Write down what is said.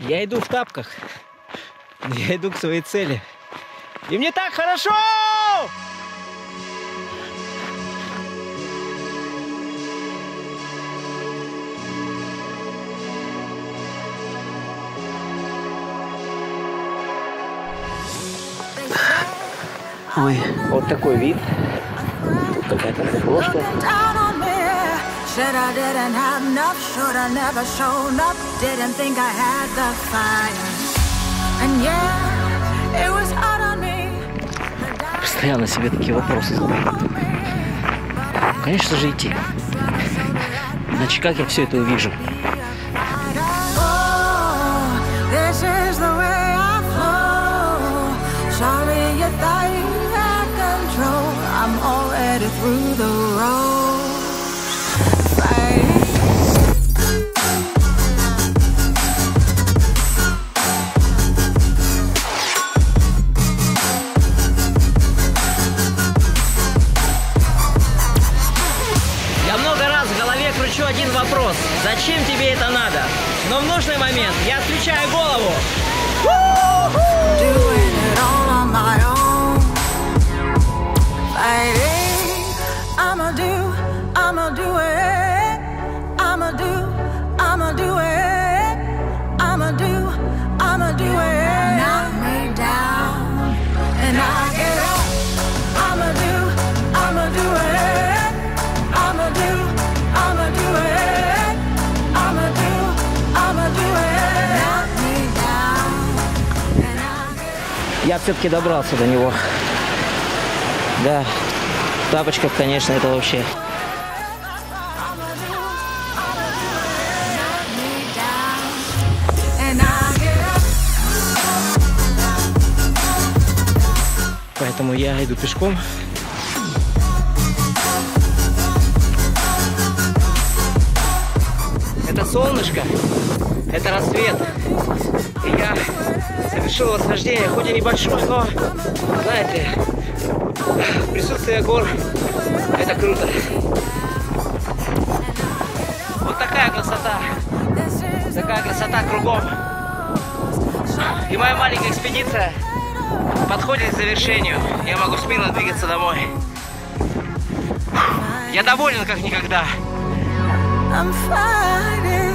Я иду в тапках. Я иду к своей цели. И мне так хорошо! Ой, вот такой вид. Тут какая-то картошка. down on me. Said I didn't have enough, should I never shown up? Didn't think I had the fire. And yeah, it was hard on me. Постоянно себе такие вопросы задаю. Конечно же идти. Иначе как я все это увижу? Oh. Sorry you thought you had control. I'm already through the road. Кручу один вопрос. Зачем тебе это надо? Но в нужный момент я отключаю голову. Я все-таки добрался до него. Да, в тапочках, конечно, это вообще. Поэтому я иду пешком. Солнышко, это рассвет. И я совершил восхождение, хоть и небольшое, но, знаете, присутствие гор – это круто. Вот такая красота, такая красота кругом. И моя маленькая экспедиция подходит к завершению. Я могу смело двигаться домой. Я доволен как никогда. I'm fighting.